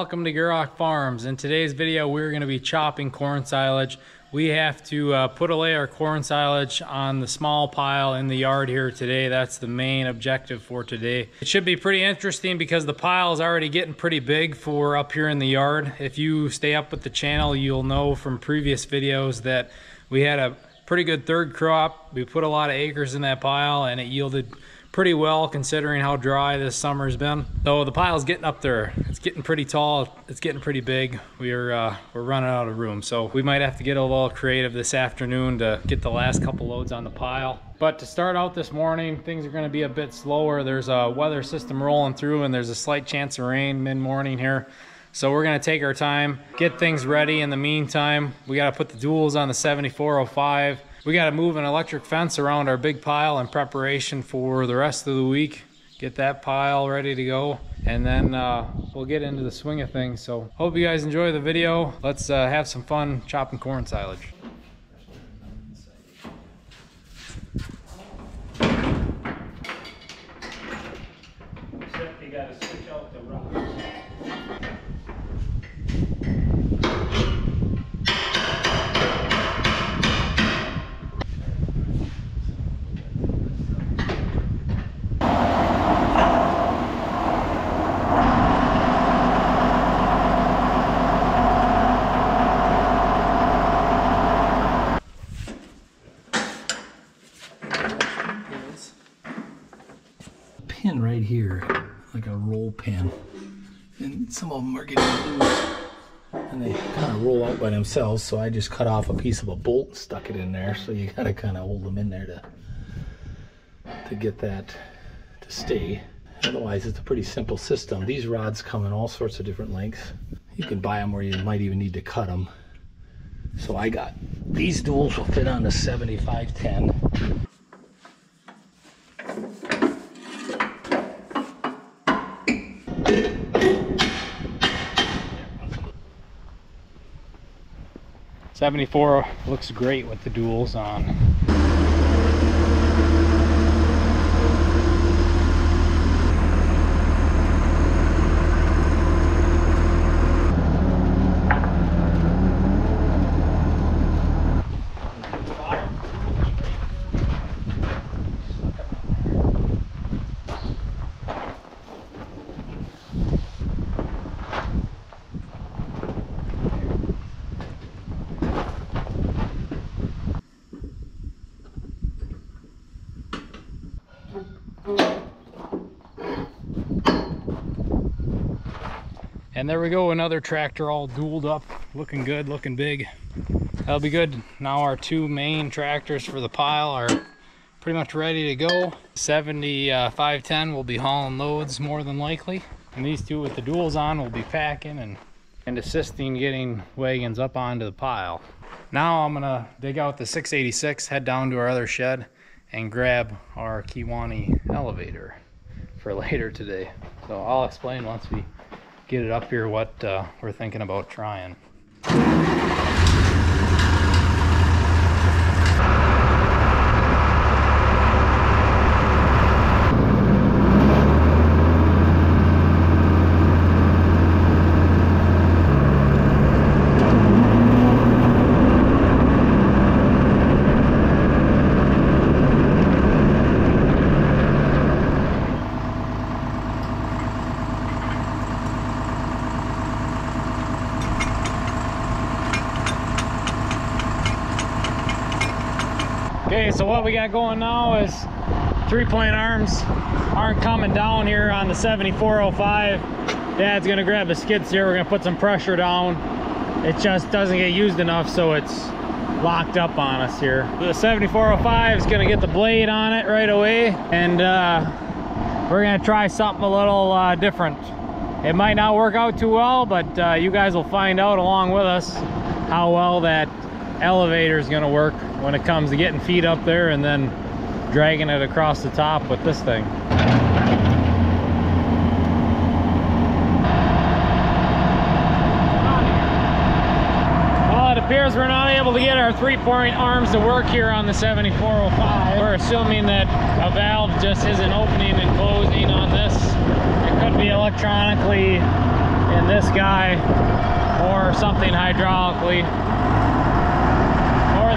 welcome to Gierok Farms. In today's video, we're going to be chopping corn silage. We have to uh, put away our corn silage on the small pile in the yard here today. That's the main objective for today. It should be pretty interesting because the pile is already getting pretty big for up here in the yard. If you stay up with the channel, you'll know from previous videos that we had a pretty good third crop. We put a lot of acres in that pile and it yielded pretty well considering how dry this summer's been. So the pile's getting up there. It's getting pretty tall. It's getting pretty big. We're uh, we're running out of room. So we might have to get a little creative this afternoon to get the last couple loads on the pile. But to start out this morning, things are going to be a bit slower. There's a weather system rolling through and there's a slight chance of rain mid-morning here. So we're gonna take our time, get things ready. In the meantime, we gotta put the duals on the 7405 we got to move an electric fence around our big pile in preparation for the rest of the week. Get that pile ready to go and then uh, we'll get into the swing of things. So hope you guys enjoy the video. Let's uh, have some fun chopping corn silage. pin right here, like a pin. And some of them are getting loose and they kind of roll out by themselves. So I just cut off a piece of a bolt and stuck it in there. So you gotta kind of hold them in there to, to get that to stay. Otherwise, it's a pretty simple system. These rods come in all sorts of different lengths. You can buy them where you might even need to cut them. So I got, these duals will fit on the 7510. 74 looks great with the duals on. And there we go, another tractor all dualed up, looking good, looking big. That'll be good. Now our two main tractors for the pile are pretty much ready to go. 7510 uh, will be hauling loads more than likely. And these two with the duals on will be packing and, and assisting getting wagons up onto the pile. Now I'm gonna dig out the 686, head down to our other shed and grab our Kewaunee elevator for later today. So I'll explain once we get it up here what uh, we're thinking about trying. Okay, so what we got going now is three-point arms aren't coming down here on the 7405. Dad's gonna grab the skids here. We're gonna put some pressure down. It just doesn't get used enough, so it's locked up on us here. The 7405 is gonna get the blade on it right away, and uh, we're gonna try something a little uh, different. It might not work out too well, but uh, you guys will find out along with us how well that elevator is going to work when it comes to getting feet up there and then dragging it across the top with this thing. Well, it appears we're not able to get our three-point arms to work here on the 7405. We're assuming that a valve just isn't opening and closing on this. It could be electronically in this this guy or something hydraulically.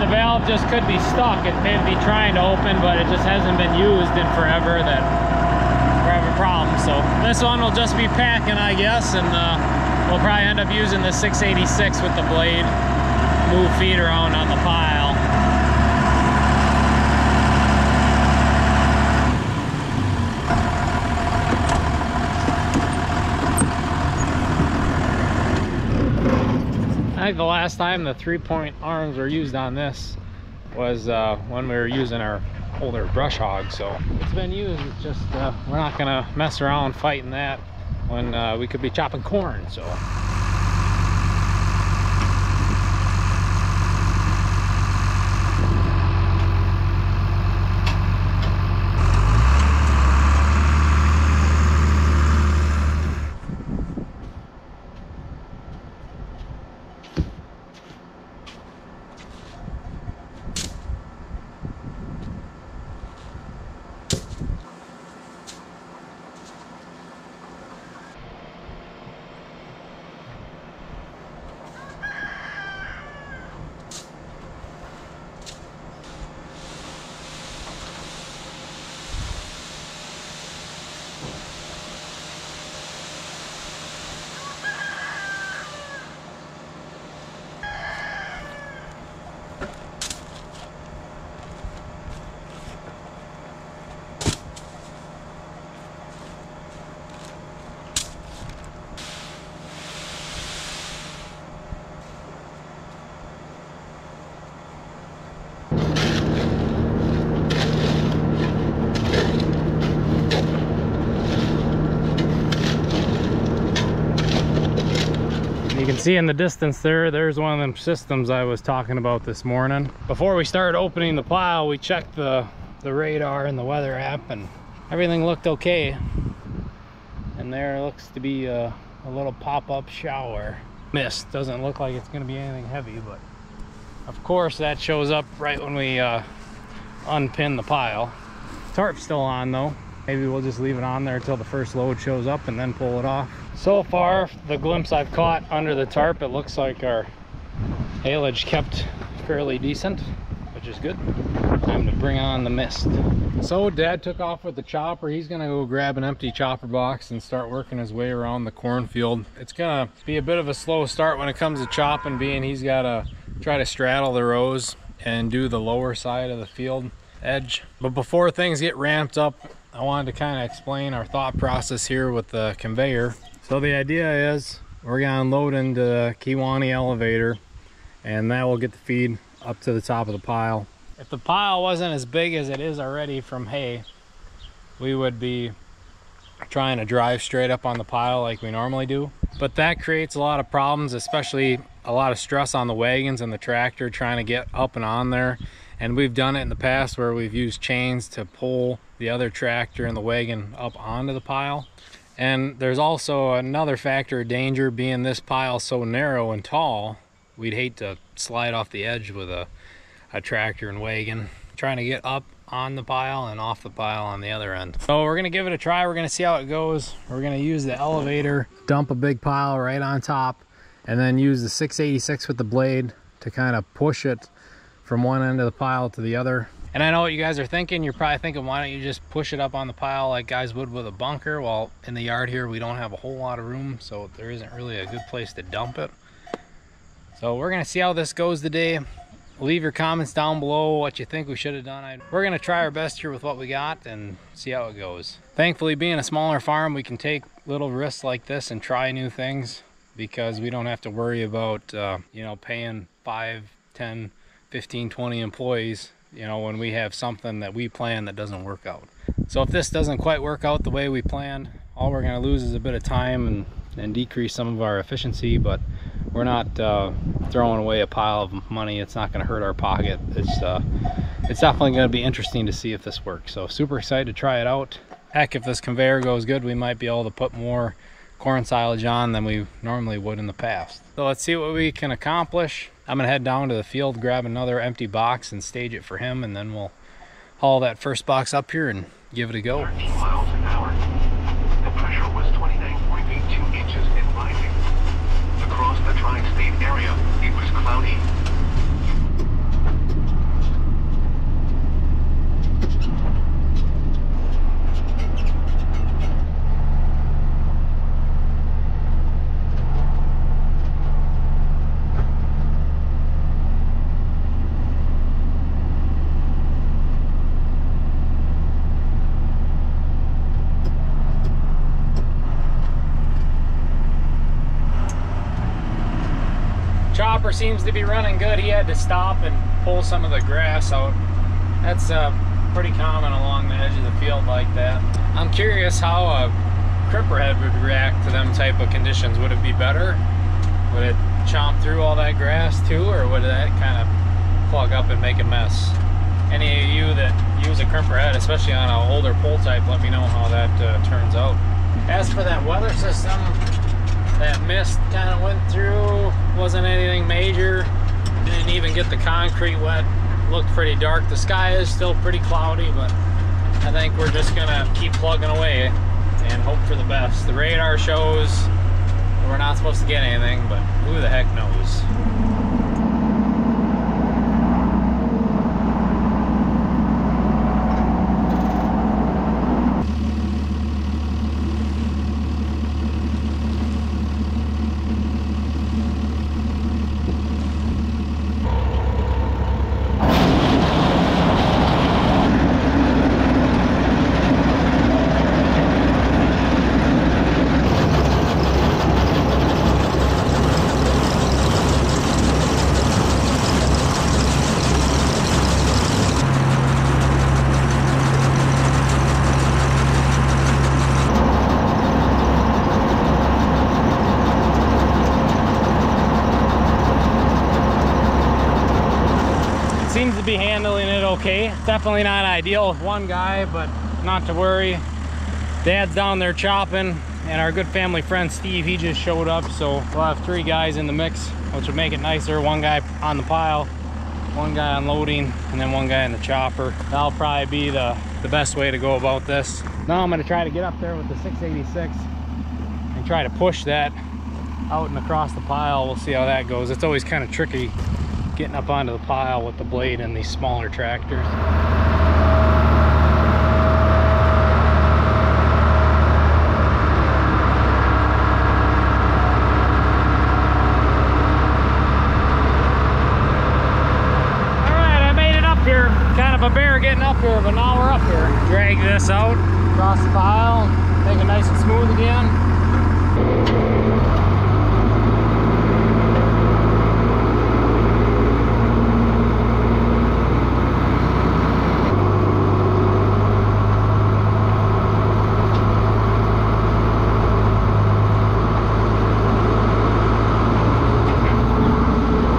The valve just could be stuck. It may be trying to open, but it just hasn't been used in forever that we're having problems. So this one will just be packing, I guess, and uh, we'll probably end up using the 686 with the blade, move feet around on the pile. The last time the three-point arms were used on this was uh, when we were using our older brush hog. So it's been used. It's just uh, we're not gonna mess around fighting that when uh, we could be chopping corn. So. See in the distance there, there's one of them systems I was talking about this morning. Before we started opening the pile, we checked the, the radar and the weather app and everything looked okay. And there looks to be a, a little pop-up shower. Mist, doesn't look like it's gonna be anything heavy, but of course that shows up right when we uh, unpin the pile. Tarp's still on though. Maybe we'll just leave it on there until the first load shows up and then pull it off. So far, the glimpse I've caught under the tarp, it looks like our haylage kept fairly decent, which is good. Time to bring on the mist. So dad took off with the chopper. He's gonna go grab an empty chopper box and start working his way around the cornfield. It's gonna be a bit of a slow start when it comes to chopping, being he's gotta try to straddle the rows and do the lower side of the field edge. But before things get ramped up, I wanted to kind of explain our thought process here with the conveyor. So the idea is we're gonna unload into the Kewaunee elevator and that will get the feed up to the top of the pile. If the pile wasn't as big as it is already from hay, we would be trying to drive straight up on the pile like we normally do. But that creates a lot of problems, especially a lot of stress on the wagons and the tractor trying to get up and on there. And we've done it in the past where we've used chains to pull the other tractor and the wagon up onto the pile. And there's also another factor of danger being this pile so narrow and tall, we'd hate to slide off the edge with a, a tractor and wagon trying to get up on the pile and off the pile on the other end. So we're gonna give it a try. We're gonna see how it goes. We're gonna use the elevator, dump a big pile right on top, and then use the 686 with the blade to kind of push it from one end of the pile to the other. And I know what you guys are thinking. You're probably thinking, why don't you just push it up on the pile like guys would with a bunker? Well, in the yard here, we don't have a whole lot of room, so there isn't really a good place to dump it. So we're gonna see how this goes today. Leave your comments down below what you think we should have done. We're gonna try our best here with what we got and see how it goes. Thankfully, being a smaller farm, we can take little risks like this and try new things because we don't have to worry about, uh, you know, paying 5, 10, 15, 20 employees you know, when we have something that we plan that doesn't work out. So if this doesn't quite work out the way we planned, all we're going to lose is a bit of time and, and decrease some of our efficiency, but we're not uh, throwing away a pile of money. It's not going to hurt our pocket. It's, uh, it's definitely going to be interesting to see if this works. So super excited to try it out. Heck, if this conveyor goes good, we might be able to put more corn silage on than we normally would in the past. So let's see what we can accomplish. I'm gonna head down to the field, grab another empty box and stage it for him, and then we'll haul that first box up here and give it a go. cloudy. Seems to be running good. He had to stop and pull some of the grass out. That's uh, pretty common along the edge of the field like that. I'm curious how a crimper head would react to them type of conditions. Would it be better? Would it chomp through all that grass too, or would that kind of plug up and make a mess? Any of you that use a crimper head, especially on an older pole type, let me know how that uh, turns out. As for that weather system, that mist kind of went through, wasn't anything major. Didn't even get the concrete wet. Looked pretty dark. The sky is still pretty cloudy, but I think we're just gonna keep plugging away and hope for the best. The radar shows we're not supposed to get anything, but who the heck knows? Seems to be handling it okay. Definitely not ideal with one guy, but not to worry. Dad's down there chopping, and our good family friend Steve, he just showed up, so we'll have three guys in the mix, which will make it nicer. One guy on the pile, one guy unloading, and then one guy in the chopper. That'll probably be the, the best way to go about this. Now I'm gonna try to get up there with the 686 and try to push that out and across the pile. We'll see how that goes. It's always kind of tricky getting up onto the pile with the blade in these smaller tractors. All right, I made it up here. Kind of a bear getting up here, but now we're up here. Drag this out across the pile, make it nice and smooth again.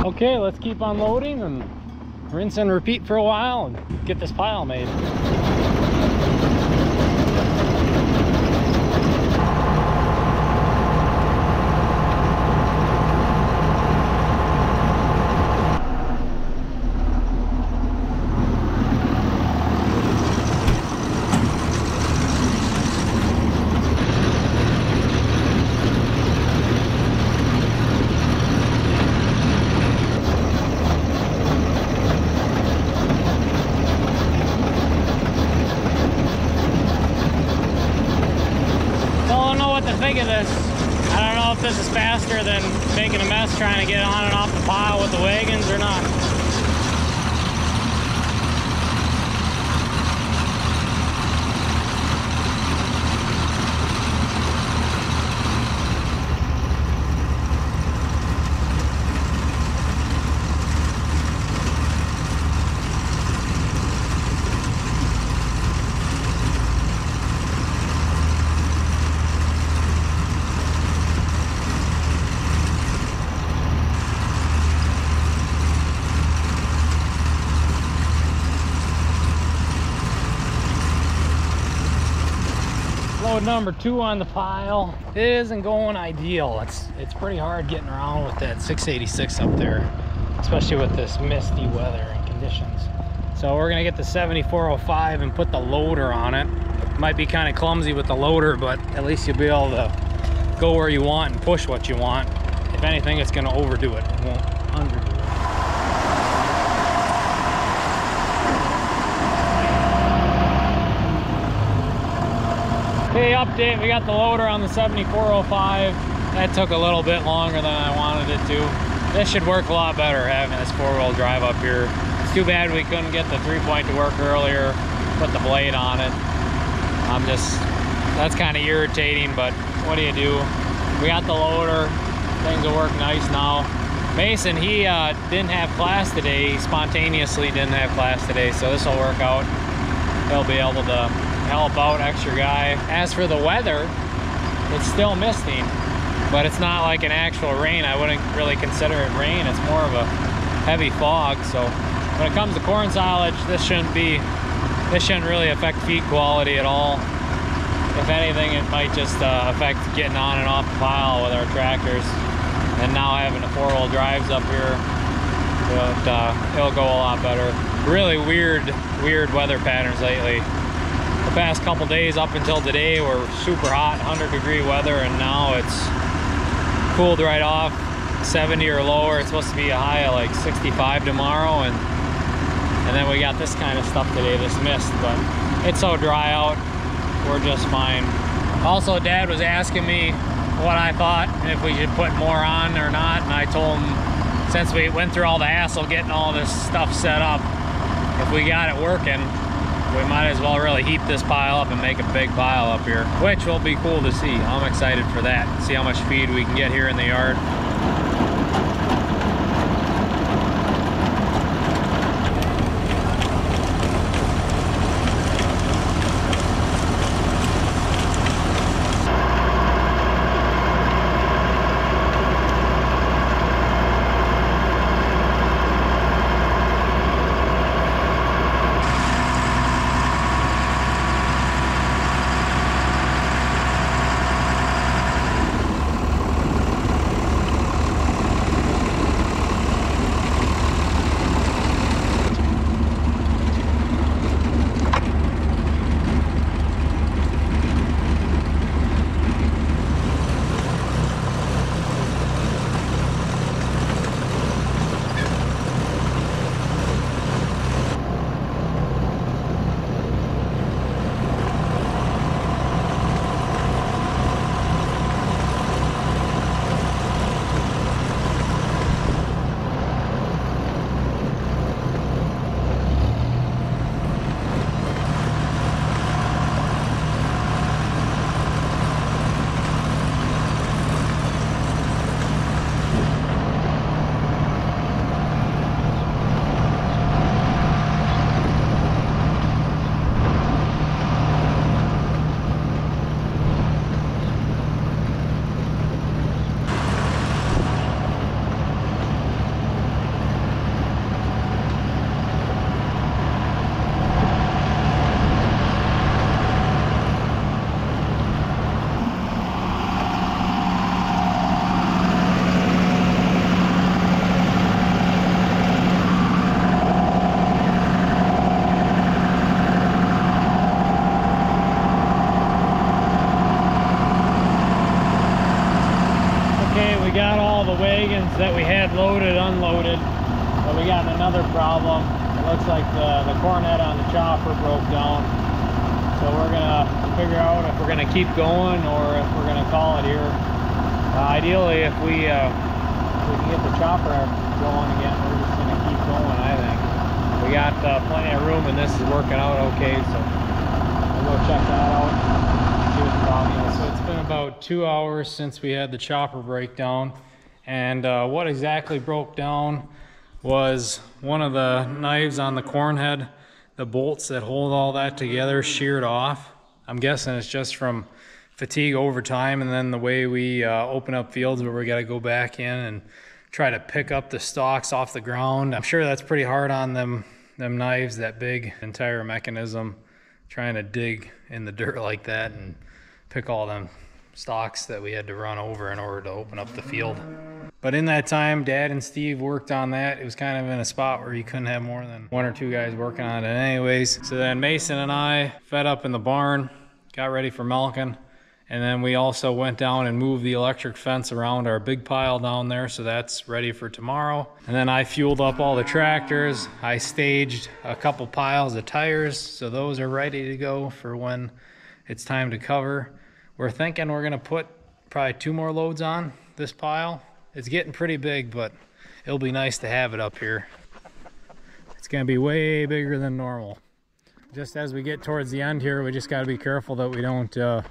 Okay, let's keep unloading and rinse and repeat for a while and get this pile made. Don't know what to think of this. I don't know if this faster than making a mess trying to get on and off the pile with the wagons Number two on the pile. Isn't going ideal. It's it's pretty hard getting around with that 686 up there, especially with this misty weather and conditions. So we're gonna get the 7405 and put the loader on it. Might be kind of clumsy with the loader, but at least you'll be able to go where you want and push what you want. If anything, it's gonna overdo it. It. Update. We got the loader on the 7405. That took a little bit longer than I wanted it to. This should work a lot better having this four-wheel drive up here. It's too bad we couldn't get the three-point to work earlier, put the blade on it. I'm just, that's kind of irritating, but what do you do? We got the loader. Things will work nice now. Mason, he uh, didn't have class today. He spontaneously didn't have class today, so this will work out. He'll be able to help out extra guy. As for the weather, it's still misting, but it's not like an actual rain. I wouldn't really consider it rain. It's more of a heavy fog. So when it comes to corn silage, this shouldn't be, this shouldn't really affect feed quality at all. If anything, it might just uh, affect getting on and off the pile with our tractors and now having the four-wheel drives up here but uh, it'll go a lot better really weird weird weather patterns lately the past couple days up until today were super hot 100 degree weather and now it's cooled right off 70 or lower. It's supposed to be a high of like 65 tomorrow and and then we got this kind of stuff today this mist but it's so dry out. We're just fine. Also dad was asking me what I thought if we should put more on or not and I told him since we went through all the hassle getting all this stuff set up if we got it working we might as well really heap this pile up and make a big pile up here which will be cool to see. I'm excited for that. See how much feed we can get here in the yard keep going or if we're gonna call it here. Uh, ideally, if we, uh, if we can get the chopper going again, we're just gonna keep going, I think. We got uh, plenty of room and this is working out okay, so we'll go check that out. So it's been about two hours since we had the chopper breakdown. And uh, what exactly broke down was one of the knives on the corn head, the bolts that hold all that together sheared off. I'm guessing it's just from fatigue over time and then the way we uh, open up fields where we got to go back in and try to pick up the stalks off the ground. I'm sure that's pretty hard on them them knives, that big entire mechanism, trying to dig in the dirt like that and pick all them stalks that we had to run over in order to open up the field. But in that time, Dad and Steve worked on that. It was kind of in a spot where you couldn't have more than one or two guys working on it anyways. So then Mason and I fed up in the barn, got ready for milking. And then we also went down and moved the electric fence around our big pile down there, so that's ready for tomorrow. And then I fueled up all the tractors. I staged a couple piles of tires, so those are ready to go for when it's time to cover. We're thinking we're gonna put probably two more loads on this pile. It's getting pretty big, but it'll be nice to have it up here. It's gonna be way bigger than normal. Just as we get towards the end here, we just gotta be careful that we don't uh,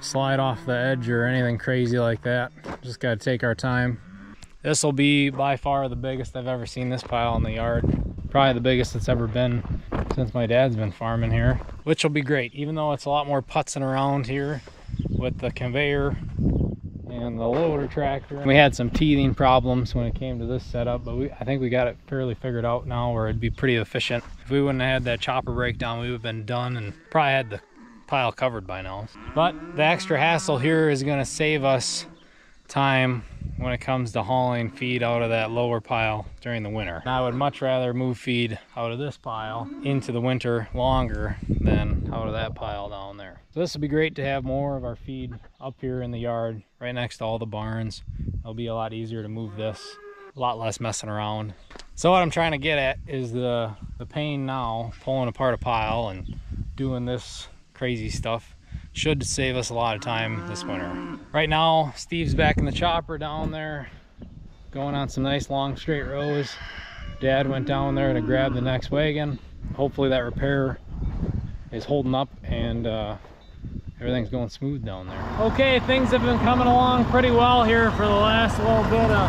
slide off the edge or anything crazy like that. Just gotta take our time. This will be by far the biggest I've ever seen this pile in the yard. Probably the biggest it's ever been since my dad's been farming here, which will be great. Even though it's a lot more putzing around here with the conveyor and the loader tractor. We had some teething problems when it came to this setup, but we, I think we got it fairly figured out now where it'd be pretty efficient. If we wouldn't have had that chopper breakdown, we would have been done and probably had the pile covered by now. But the extra hassle here is gonna save us time when it comes to hauling feed out of that lower pile during the winter. And I would much rather move feed out of this pile into the winter longer than out of that pile down there. So this would be great to have more of our feed up here in the yard, right next to all the barns. It'll be a lot easier to move this, a lot less messing around. So what I'm trying to get at is the, the pain now, pulling apart a pile and doing this crazy stuff should save us a lot of time this winter. Right now, Steve's back in the chopper down there, going on some nice long straight rows. Dad went down there to grab the next wagon. Hopefully that repair is holding up and uh, everything's going smooth down there. Okay, things have been coming along pretty well here for the last little bit of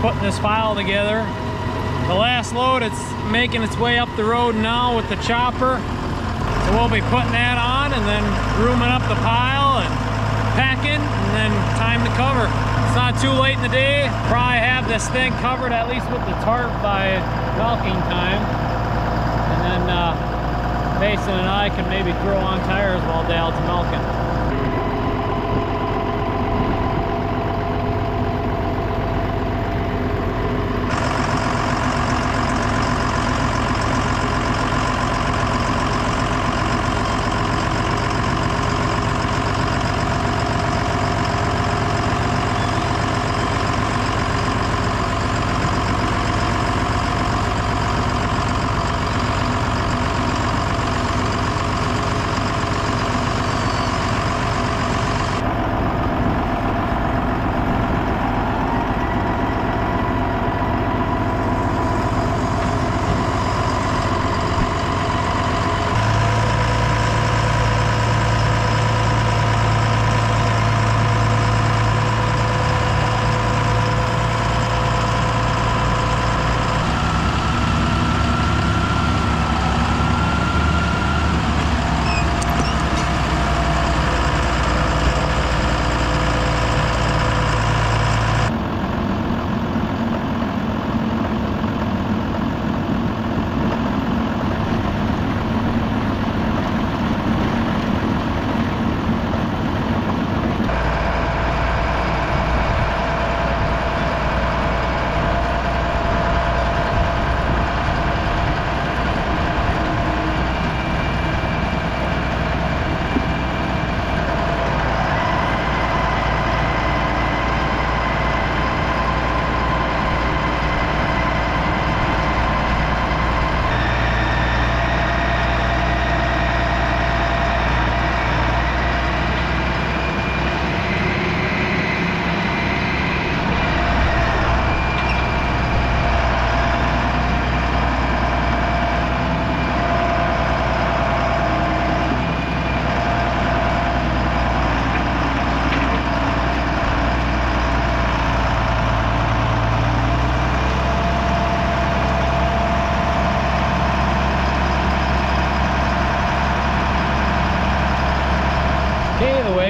putting this file together. The last load, it's making its way up the road now with the chopper. So we'll be putting that on and then grooming up the pile and packing and then time to cover. It's not too late in the day. Probably have this thing covered at least with the tarp by milking time. And then uh, Mason and I can maybe throw on tires while Dale's milking.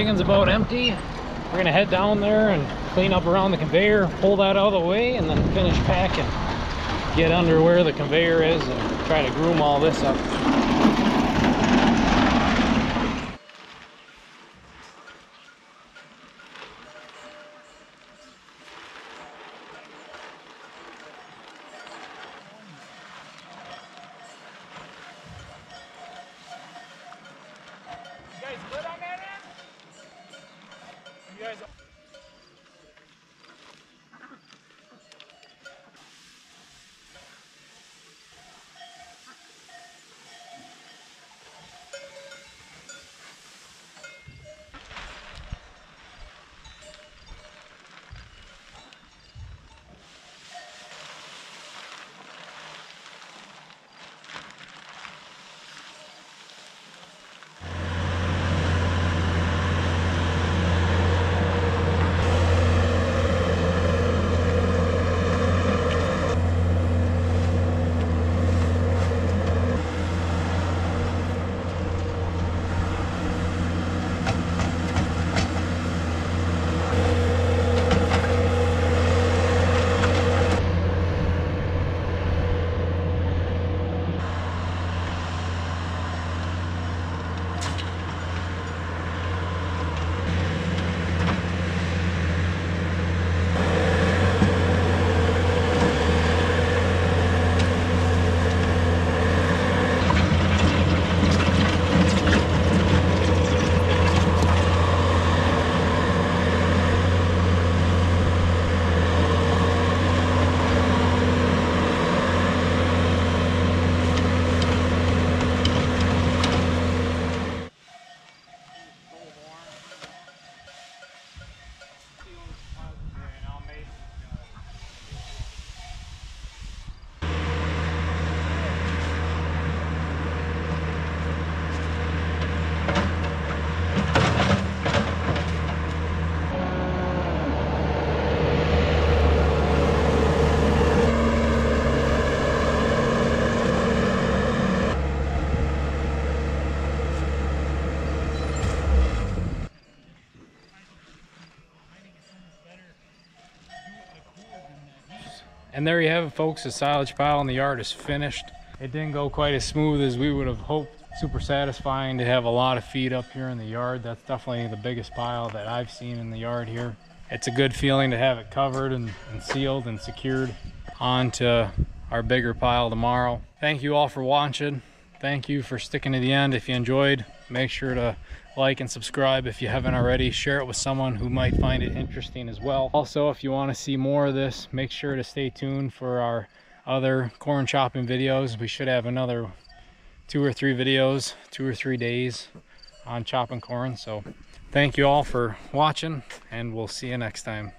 Wagon's about empty. We're gonna head down there and clean up around the conveyor, pull that out of the way, and then finish packing. Get under where the conveyor is and try to groom all this up. And there you have it, folks. The silage pile in the yard is finished. It didn't go quite as smooth as we would have hoped. Super satisfying to have a lot of feed up here in the yard. That's definitely the biggest pile that I've seen in the yard here. It's a good feeling to have it covered and, and sealed and secured onto our bigger pile tomorrow. Thank you all for watching. Thank you for sticking to the end. If you enjoyed, make sure to like and subscribe if you haven't already. Share it with someone who might find it interesting as well. Also, if you want to see more of this, make sure to stay tuned for our other corn chopping videos. We should have another two or three videos, two or three days on chopping corn. So thank you all for watching and we'll see you next time.